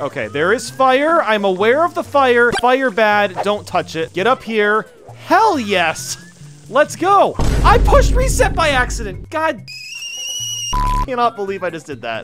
Okay, there is fire. I'm aware of the fire. Fire bad. Don't touch it. Get up here. Hell yes. Let's go. I pushed reset by accident. God. I Cannot believe I just did that.